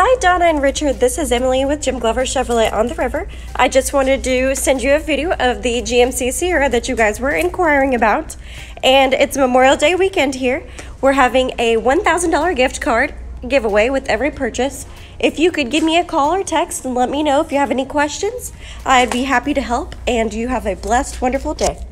Hi, Donna and Richard. This is Emily with Jim Glover Chevrolet on the River. I just wanted to send you a video of the GMC Sierra that you guys were inquiring about. And it's Memorial Day weekend here. We're having a $1,000 gift card giveaway with every purchase. If you could give me a call or text and let me know if you have any questions, I'd be happy to help. And you have a blessed, wonderful day.